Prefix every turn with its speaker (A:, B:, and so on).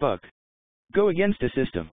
A: Fuck. Go against a system.